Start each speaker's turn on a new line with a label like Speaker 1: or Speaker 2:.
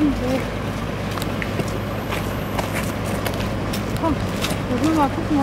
Speaker 1: Komm, wir holen mal, gucken,